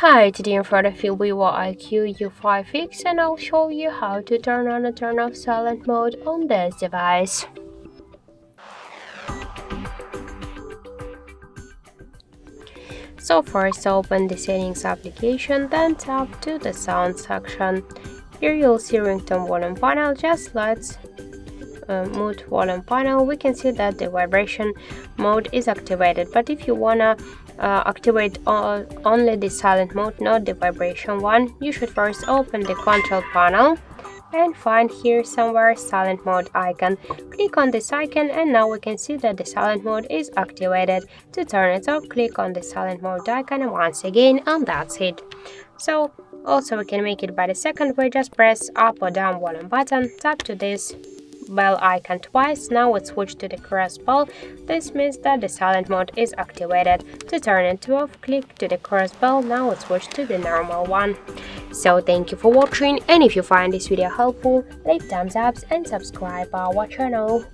Hi, today in front of you Vivo IQ U5X and I'll show you how to turn on and turn off silent mode on this device. So first open the settings application, then tap to the sound section. Here you'll see ringtone volume panel, just let's uh, mute volume panel, we can see that the vibration mode is activated. But if you wanna uh, activate only the silent mode, not the vibration one, you should first open the control panel and find here somewhere silent mode icon. Click on this icon and now we can see that the silent mode is activated. To turn it off, click on the silent mode icon once again and that's it. So also we can make it by the second way, just press up or down volume button, tap to this bell icon twice, now let's switch to the cross bell. This means that the silent mode is activated. To turn it off, click to the cross bell, now let's switch to the normal one. So thank you for watching and if you find this video helpful, leave thumbs up and subscribe our channel.